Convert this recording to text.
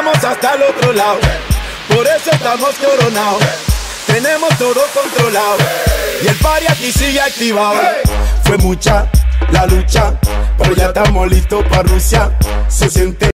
llegamos hasta el otro lado. Por eso estamos coronados. Tenemos todo controlado. Y el party aquí sigue activado. Fue mucha la lucha, pero ya estamos listos para Rusia. Se